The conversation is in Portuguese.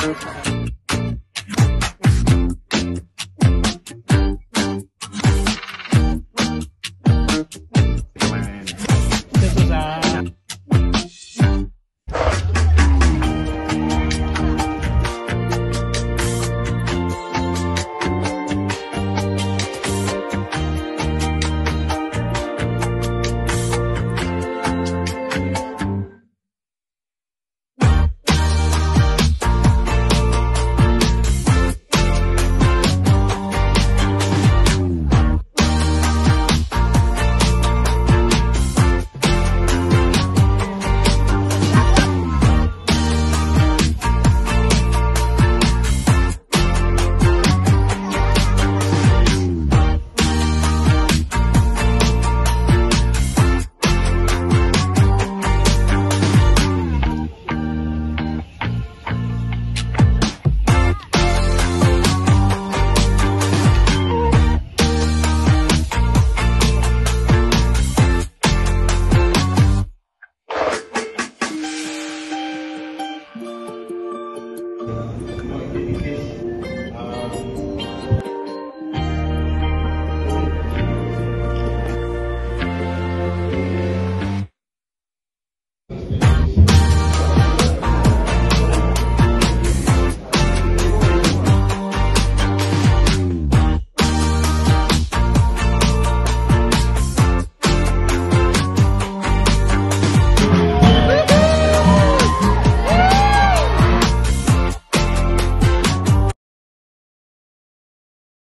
Thank you. dedication.